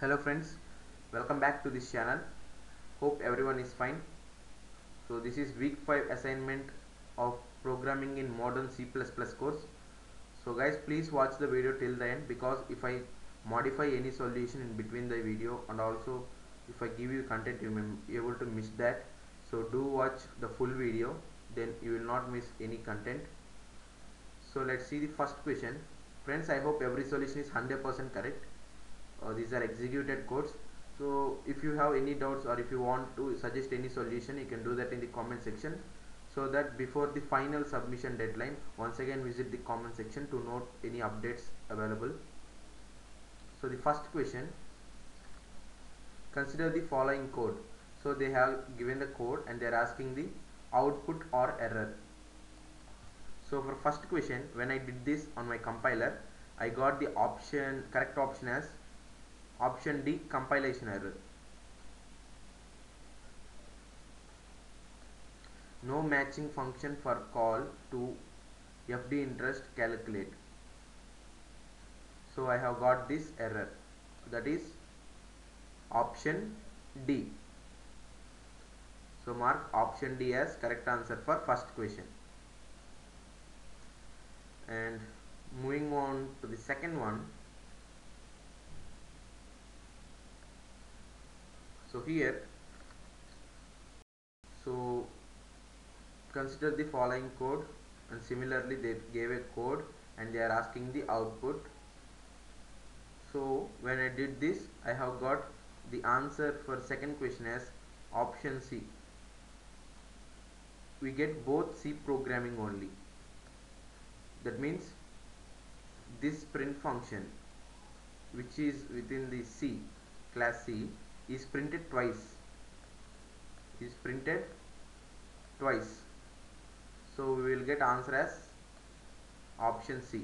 hello friends welcome back to this channel. Hope everyone is fine. So this is week 5 assignment of programming in modern C++ course. So guys please watch the video till the end because if I modify any solution in between the video and also if I give you content you may be able to miss that. So do watch the full video then you will not miss any content. So let's see the first question. Friends I hope every solution is 100% correct uh, these are executed codes. So if you have any doubts or if you want to suggest any solution you can do that in the comment section. So that before the final submission deadline once again visit the comment section to note any updates available. So the first question consider the following code. So they have given the code and they are asking the output or error. So for first question when I did this on my compiler I got the option correct option as option D compilation error. No matching function for call to FD interest calculate. So I have got this error. That is option D. So mark option D as correct answer for first question. And moving on to the second one so here so consider the following code and similarly they gave a code and they are asking the output. So when I did this I have got the answer for second question as option C. We get both C programming only. That means this print function which is within the C class C is printed twice. Is printed twice. So we will get answer as option C.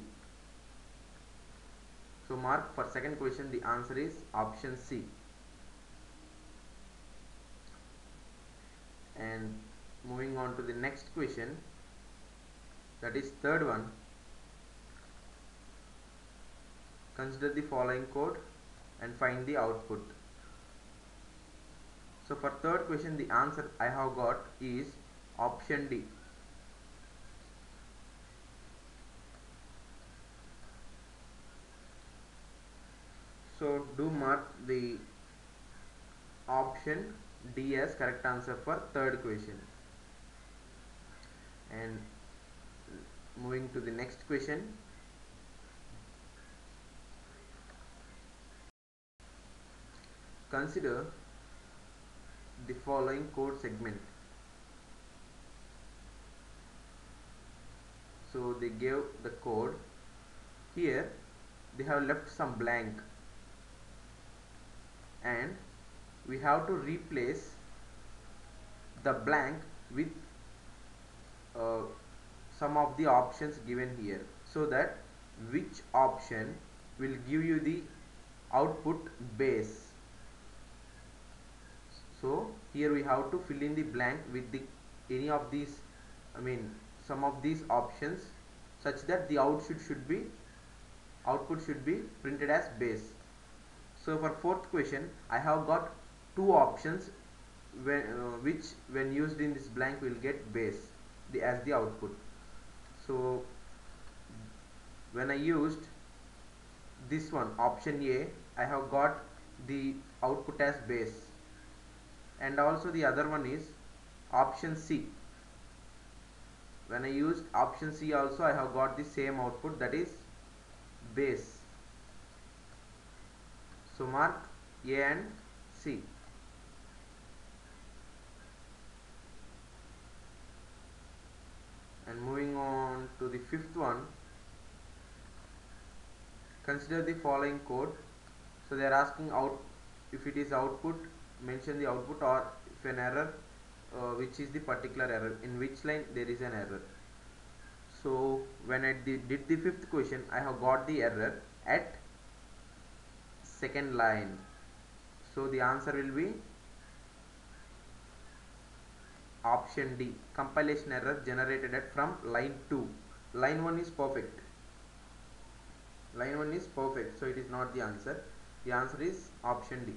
So mark for second question the answer is option C. And moving on to the next question that is third one. Consider the following code and find the output so for third question the answer I have got is option D. So do mark the option D as correct answer for third question. And moving to the next question. Consider the following code segment. So they gave the code. Here they have left some blank. And we have to replace the blank with uh, some of the options given here. So that which option will give you the output base so here we have to fill in the blank with the any of these I mean some of these options such that the output should be output should be printed as base. So for fourth question I have got two options when, uh, which when used in this blank will get base the, as the output. So when I used this one option A I have got the output as base and also the other one is option C. When I used option C also I have got the same output that is base. So mark A and C. And moving on to the fifth one consider the following code. So they are asking out if it is output mention the output or if an error uh, which is the particular error in which line there is an error. So when I did, did the fifth question I have got the error at second line. So the answer will be option D compilation error generated at from line 2 line 1 is perfect. Line 1 is perfect so it is not the answer. The answer is option D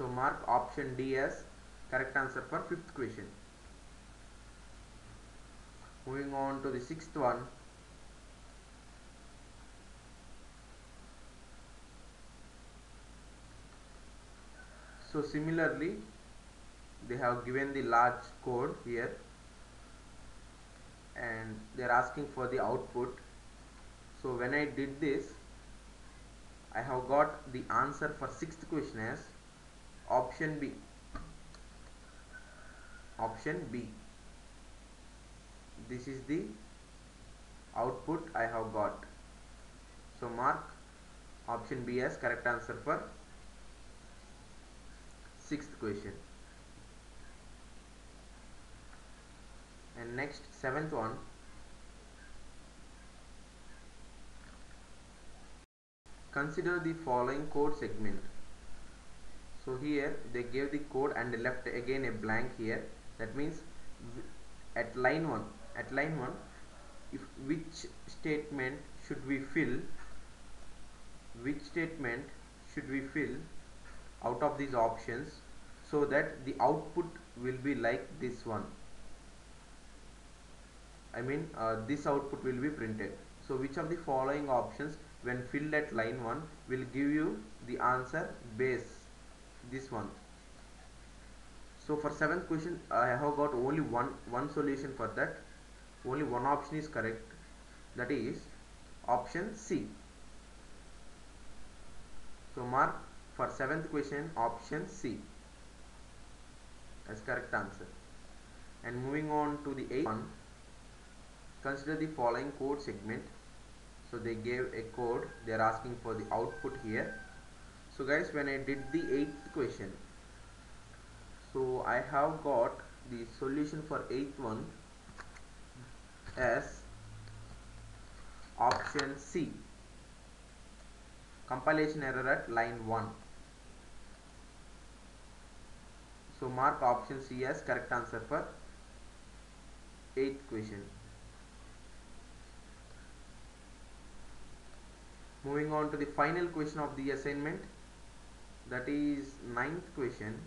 so mark option D as correct answer for fifth question. Moving on to the sixth one. So similarly they have given the large code here and they are asking for the output. So when I did this I have got the answer for sixth question as option B. Option B. This is the output I have got. So mark option B as correct answer for sixth question. And next seventh one. Consider the following code segment so here they gave the code and left again a blank here. That means at line 1 at line 1 if which statement should we fill? Which statement should we fill out of these options so that the output will be like this one? I mean uh, this output will be printed. So which of the following options when filled at line 1 will give you the answer base this one so for seventh question I have got only one one solution for that. Only one option is correct. That is option C. So mark for seventh question option C as correct answer. And moving on to the eighth one consider the following code segment. So they gave a code. They are asking for the output here so guys when I did the eighth question so I have got the solution for eighth one as option C. Compilation error at line 1 so mark option C as correct answer for eighth question moving on to the final question of the assignment that is ninth question.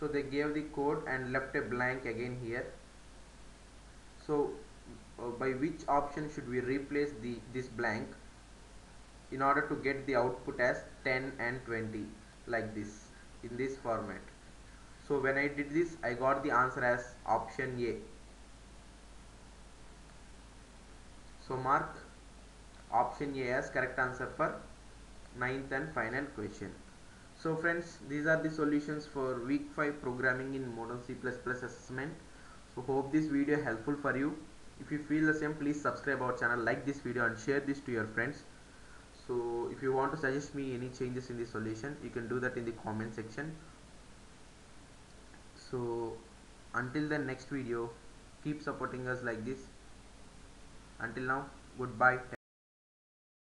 So they gave the code and left a blank again here. So uh, by which option should we replace the this blank in order to get the output as 10 and 20 like this in this format? So when I did this I got the answer as option A. So mark option A as correct answer for ninth and final question. So friends these are the solutions for week 5 programming in modern C++ assessment. So hope this video helpful for you. If you feel the same please subscribe our channel like this video and share this to your friends. So if you want to suggest me any changes in the solution you can do that in the comment section. So until the next video keep supporting us like this. Until now goodbye